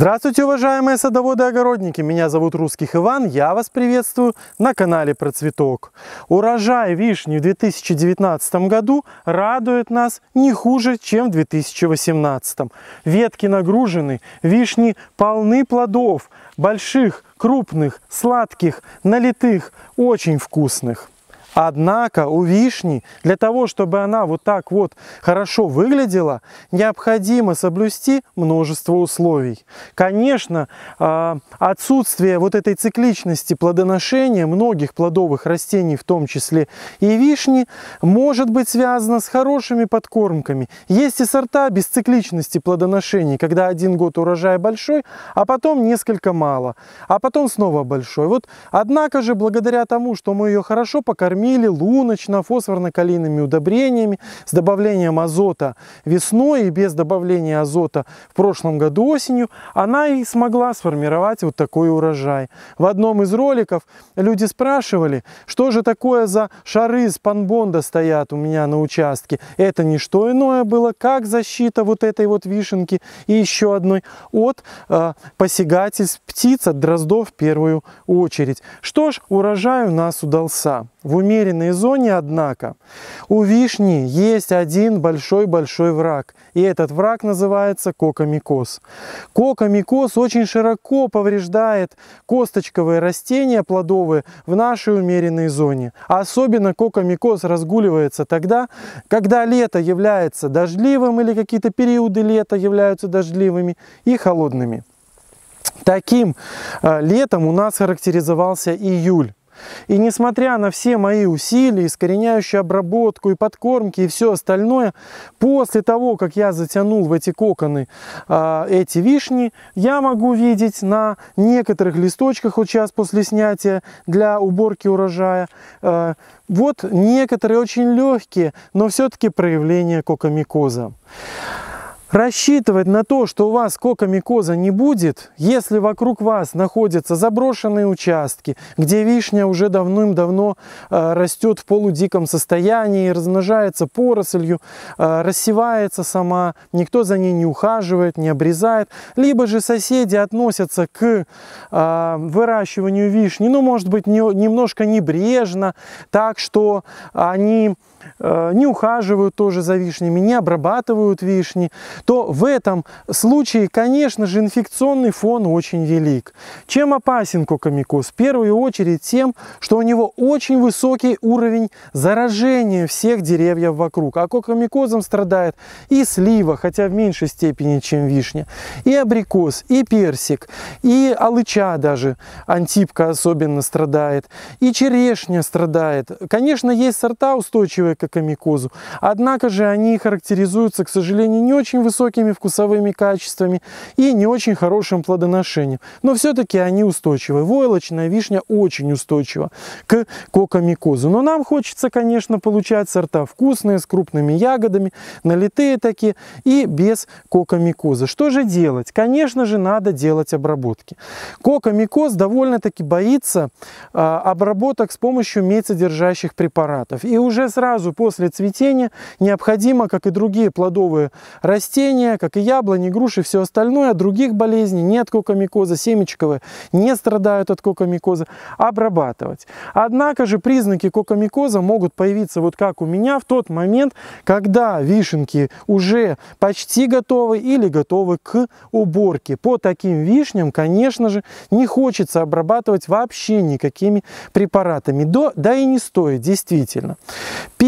Здравствуйте, уважаемые садоводы и огородники! Меня зовут Русских Иван, я вас приветствую на канале Процветок. Урожай вишни в 2019 году радует нас не хуже, чем в 2018. Ветки нагружены, вишни полны плодов, больших, крупных, сладких, налитых, очень вкусных. Однако у вишни для того, чтобы она вот так вот хорошо выглядела, необходимо соблюсти множество условий. Конечно, а, отсутствие вот этой цикличности плодоношения многих плодовых растений, в том числе и вишни, может быть связано с хорошими подкормками. Есть и сорта без цикличности плодоношения, когда один год урожай большой, а потом несколько мало, а потом снова большой. Вот, однако же, благодаря тому, что мы ее хорошо покормили, кормили луночно-фосфорно-калийными удобрениями с добавлением азота весной и без добавления азота в прошлом году осенью, она и смогла сформировать вот такой урожай. В одном из роликов люди спрашивали, что же такое за шары с панбонда стоят у меня на участке. Это не что иное было, как защита вот этой вот вишенки и еще одной от э, посягательств птиц, от дроздов в первую очередь. Что ж, урожай у нас удался. В умеренной зоне, однако, у вишни есть один большой-большой враг. И этот враг называется кокомикоз. Кокомикоз очень широко повреждает косточковые растения плодовые в нашей умеренной зоне. Особенно кокомикоз разгуливается тогда, когда лето является дождливым или какие-то периоды лета являются дождливыми и холодными. Таким э, летом у нас характеризовался июль. И несмотря на все мои усилия, искореняющую обработку и подкормки и все остальное, после того, как я затянул в эти коконы э, эти вишни, я могу видеть на некоторых листочках, вот сейчас после снятия для уборки урожая, э, вот некоторые очень легкие, но все-таки проявления кокомикоза. Рассчитывать на то, что у вас кокомикоза не будет, если вокруг вас находятся заброшенные участки, где вишня уже давным-давно э, растет в полудиком состоянии, размножается порослью, э, рассевается сама, никто за ней не ухаживает, не обрезает, либо же соседи относятся к э, выращиванию вишни, ну, может быть, не, немножко небрежно, так что они не ухаживают тоже за вишнями, не обрабатывают вишни, то в этом случае, конечно же, инфекционный фон очень велик. Чем опасен кокомикоз? В первую очередь тем, что у него очень высокий уровень заражения всех деревьев вокруг. А кокомикозом страдает и слива, хотя в меньшей степени, чем вишня, и абрикос, и персик, и алыча даже, антипка особенно страдает, и черешня страдает. Конечно, есть сорта устойчивые к комикозу. Однако же они характеризуются, к сожалению, не очень высокими вкусовыми качествами и не очень хорошим плодоношением. Но все-таки они устойчивы. Войлочная вишня очень устойчива к кокомикозу. Но нам хочется, конечно, получать сорта вкусные, с крупными ягодами, налитые такие и без кокомикоза. Что же делать? Конечно же, надо делать обработки. Кокомикоз довольно-таки боится а, обработок с помощью медь препаратов. И уже сразу сразу после цветения необходимо, как и другие плодовые растения, как и яблони, груши, все остальное, других болезней, нет кокомикоза, семечковые не страдают от кокомикоза, обрабатывать. Однако же признаки кокомикоза могут появиться вот как у меня в тот момент, когда вишенки уже почти готовы или готовы к уборке. По таким вишням, конечно же, не хочется обрабатывать вообще никакими препаратами. Да, и не стоит, действительно.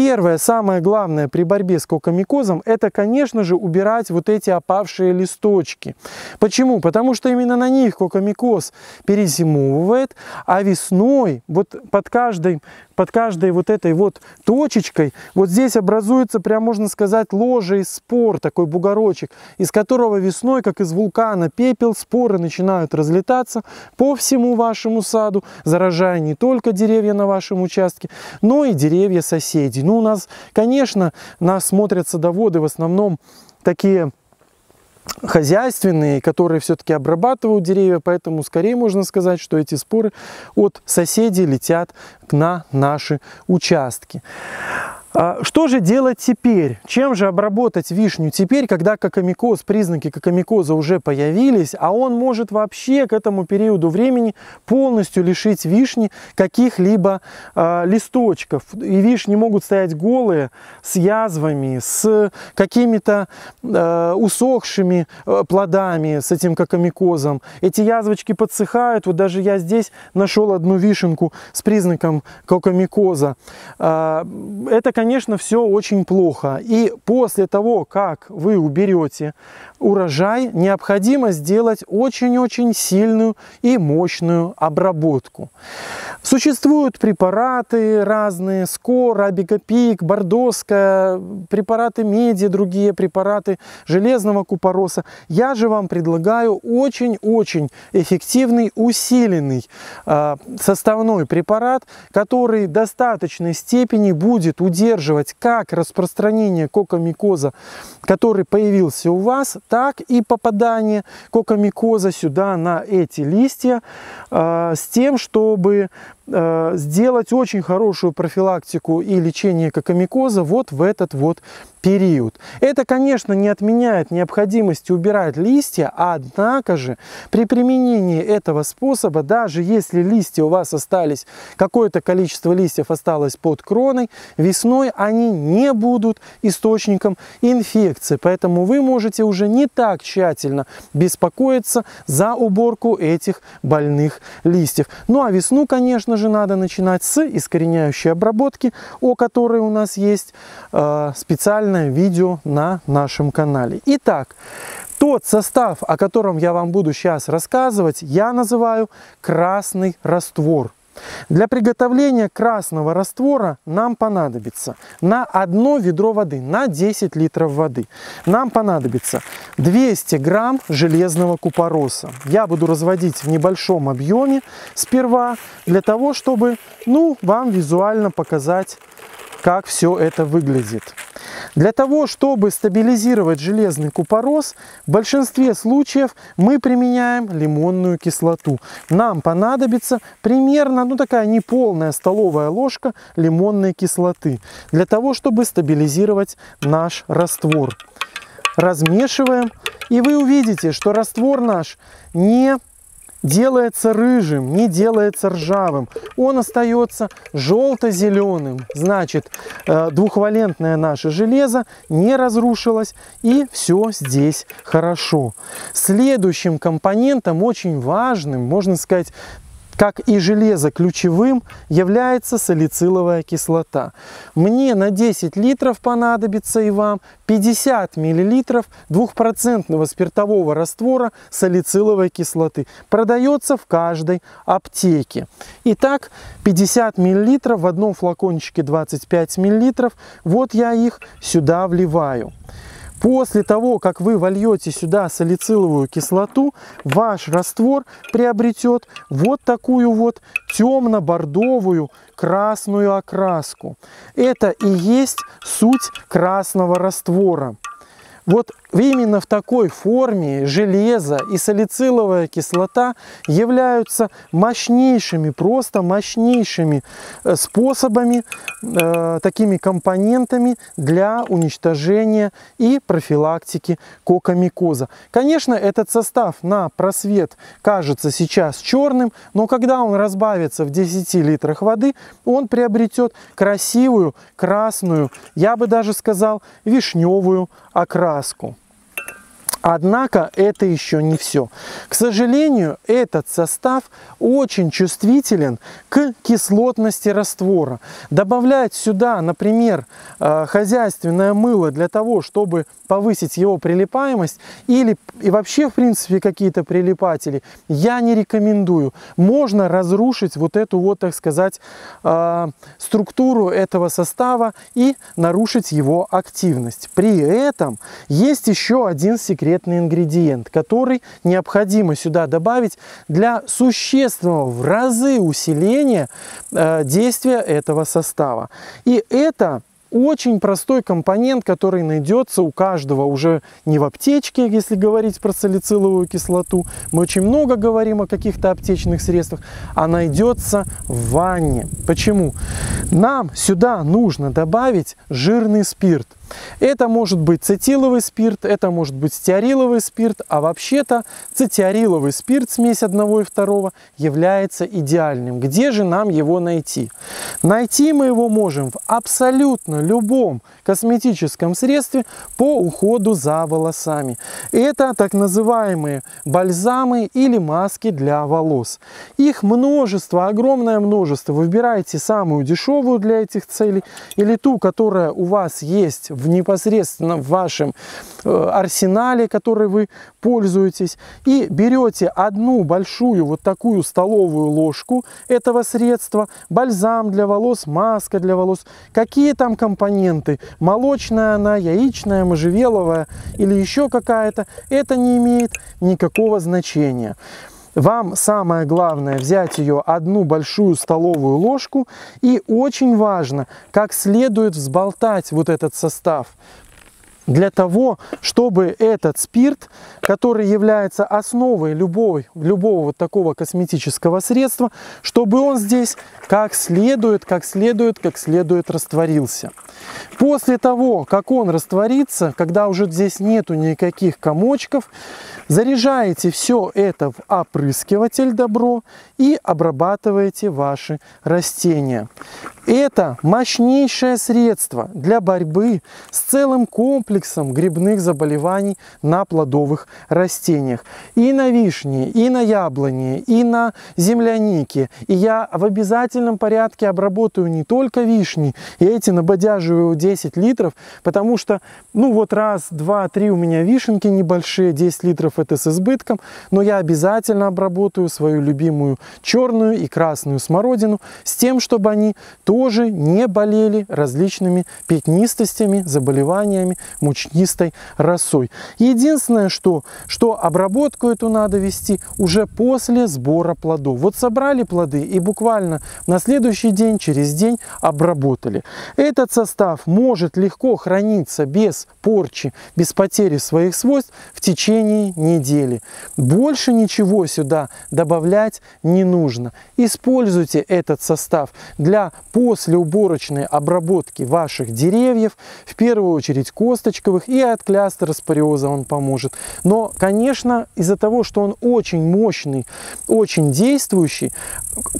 Первое, самое главное при борьбе с кокомикозом, это, конечно же, убирать вот эти опавшие листочки. Почему? Потому что именно на них кокомикоз перезимовывает, а весной вот под каждой, под каждой вот этой вот точечкой, вот здесь образуется, прям можно сказать, ложе из спор, такой бугорочек, из которого весной, как из вулкана, пепел, споры начинают разлетаться по всему вашему саду, заражая не только деревья на вашем участке, но и деревья соседей. Ну, у нас, конечно, нас смотрят садоводы в основном такие хозяйственные, которые все-таки обрабатывают деревья, поэтому скорее можно сказать, что эти споры от соседей летят на наши участки. А что же делать теперь? Чем же обработать вишню теперь, когда кокомикоз, признаки кокомикоза уже появились, а он может вообще к этому периоду времени полностью лишить вишни каких-либо э, листочков. И вишни могут стоять голые, с язвами, с какими-то э, усохшими э, плодами, с этим кокомикозом. Эти язвочки подсыхают. Вот даже я здесь нашел одну вишенку с признаком кокомикоза. Э, это, конечно, все очень плохо. И после того, как вы уберете урожай, необходимо сделать очень-очень сильную и мощную обработку. Существуют препараты разные, скор, абикопик, бордоская, препараты меди, другие препараты железного купороса. Я же вам предлагаю очень-очень эффективный, усиленный э, составной препарат, который в достаточной степени будет удерживать как распространение кокомикоза, который появился у вас, так и попадание кокомикоза сюда на эти листья э, с тем, чтобы сделать очень хорошую профилактику и лечение кокомикоза вот в этот вот период. Это, конечно, не отменяет необходимости убирать листья, однако же при применении этого способа, даже если листья у вас остались, какое-то количество листьев осталось под кроной, весной они не будут источником инфекции. Поэтому вы можете уже не так тщательно беспокоиться за уборку этих больных листьев. Ну а весну, конечно же, же надо начинать с искореняющей обработки, о которой у нас есть э, специальное видео на нашем канале. Итак, тот состав, о котором я вам буду сейчас рассказывать, я называю красный раствор. Для приготовления красного раствора нам понадобится на одно ведро воды, на 10 литров воды, нам понадобится 200 грамм железного купороса. Я буду разводить в небольшом объеме сперва, для того, чтобы ну, вам визуально показать, как все это выглядит. Для того, чтобы стабилизировать железный купорос, в большинстве случаев мы применяем лимонную кислоту. Нам понадобится примерно, ну такая неполная столовая ложка лимонной кислоты, для того, чтобы стабилизировать наш раствор. Размешиваем, и вы увидите, что раствор наш не делается рыжим, не делается ржавым. Он остается желто-зеленым. Значит, э, двухвалентное наше железо не разрушилось и все здесь хорошо. Следующим компонентом, очень важным, можно сказать, как и железо ключевым является салициловая кислота. Мне на 10 литров понадобится и вам 50 миллилитров двухпроцентного спиртового раствора салициловой кислоты. Продается в каждой аптеке. Итак, 50 миллилитров в одном флакончике 25 миллилитров. Вот я их сюда вливаю. После того, как вы вольете сюда салициловую кислоту, ваш раствор приобретет вот такую вот темно-бордовую красную окраску. Это и есть суть красного раствора. Вот именно в такой форме железо и салициловая кислота являются мощнейшими, просто мощнейшими э, способами, э, такими компонентами для уничтожения и профилактики кокомикоза. Конечно, этот состав на просвет кажется сейчас черным, но когда он разбавится в 10 литрах воды, он приобретет красивую, красную, я бы даже сказал, вишневую окраску. Brascom. Однако это еще не все. К сожалению, этот состав очень чувствителен к кислотности раствора. Добавлять сюда, например, э, хозяйственное мыло для того, чтобы повысить его прилипаемость или и вообще, в принципе, какие-то прилипатели, я не рекомендую. Можно разрушить вот эту вот, так сказать, э, структуру этого состава и нарушить его активность. При этом есть еще один секрет секретный ингредиент, который необходимо сюда добавить для существенного в разы усиления э, действия этого состава. И это очень простой компонент, который найдется у каждого уже не в аптечке, если говорить про салициловую кислоту. Мы очень много говорим о каких-то аптечных средствах, а найдется в ванне. Почему? Нам сюда нужно добавить жирный спирт. Это может быть цетиловый спирт, это может быть стеариловый спирт, а вообще-то цетиариловый спирт, смесь одного и второго, является идеальным. Где же нам его найти? Найти мы его можем в абсолютно любом косметическом средстве по уходу за волосами. Это так называемые бальзамы или маски для волос. Их множество, огромное множество. Выбирайте самую дешевую для этих целей или ту, которая у вас есть в непосредственно в вашем э, арсенале, который вы пользуетесь, и берете одну большую вот такую столовую ложку этого средства, бальзам для волос, маска для волос, какие там компоненты, молочная она, яичная, можжевеловая или еще какая-то, это не имеет никакого значения. Вам самое главное взять ее одну большую столовую ложку и очень важно, как следует взболтать вот этот состав для того, чтобы этот спирт, который является основой любой, любого вот такого косметического средства, чтобы он здесь как следует, как следует, как следует растворился. После того, как он растворится, когда уже здесь нету никаких комочков, заряжаете все это в опрыскиватель добро и обрабатываете ваши растения. Это мощнейшее средство для борьбы с целым комплексом грибных заболеваний на плодовых растениях. И на вишне, и на яблоне, и на землянике. И я в обязательном порядке обработаю не только вишни, и эти набодяживаю 10 литров, потому что, ну вот раз, два, три у меня вишенки небольшие, 10 литров это с избытком, но я обязательно обработаю свою любимую черную и красную смородину с тем, чтобы они тоже не болели различными пятнистостями, заболеваниями, мучнистой росой. Единственное, что, что обработку эту надо вести уже после сбора плодов. Вот собрали плоды и буквально на следующий день, через день обработали. Этот состав может легко храниться без порчи, без потери своих свойств в течение недели. Больше ничего сюда добавлять не нужно. Используйте этот состав для послеуборочной обработки ваших деревьев, в первую очередь косточковых, и от клястероспориоза он поможет. Но, конечно, из-за того, что он очень мощный, очень действующий,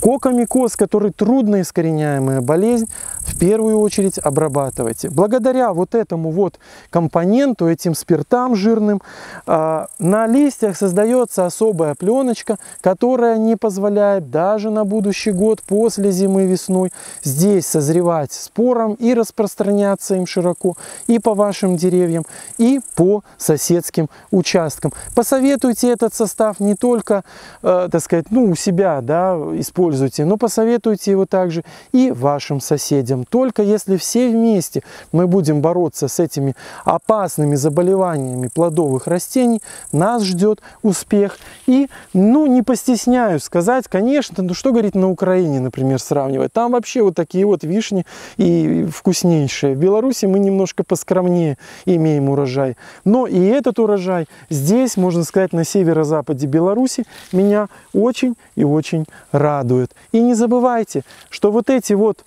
кокомикоз, который трудно искореняемая болезнь, в первую очередь обрабатывайте. Благодаря вот этому вот компоненту, этим спиртам жирным, а, на листьях создается особая пленочка, которая не позволяет даже на будущий год после зимы весной здесь созревать спором и распространяться им широко и по вашим деревьям, и по соседским участкам. Посоветуйте этот состав не только, э, так сказать, ну, у себя, да, используйте, но посоветуйте его также и вашим соседям. Только если все вместе мы будем бороться с этими опасными заболеваниями плодовых растений, нас ждет успех. И, ну, не постесняюсь сказать, конечно, ну, что говорить на Украине, например, сравнивать. Там вообще вот такие вот вишни и вкуснейшие. В Беларуси мы немножко поскромнее имеем урожай. Но и этот урожай здесь, можно сказать, на северо-западе Беларуси меня очень и очень радует. И не забывайте, что вот эти вот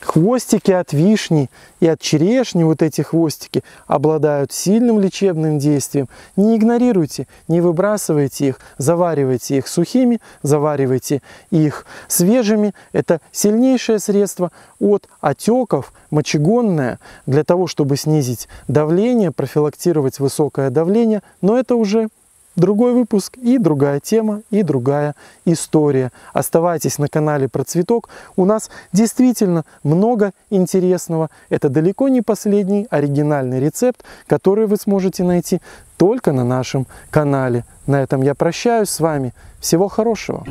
Хвостики от вишни и от черешни, вот эти хвостики, обладают сильным лечебным действием. Не игнорируйте, не выбрасывайте их, заваривайте их сухими, заваривайте их свежими. Это сильнейшее средство от отеков, мочегонное, для того, чтобы снизить давление, профилактировать высокое давление. Но это уже другой выпуск и другая тема, и другая история. Оставайтесь на канале про цветок. У нас действительно много интересного. Это далеко не последний оригинальный рецепт, который вы сможете найти только на нашем канале. На этом я прощаюсь с вами. Всего хорошего!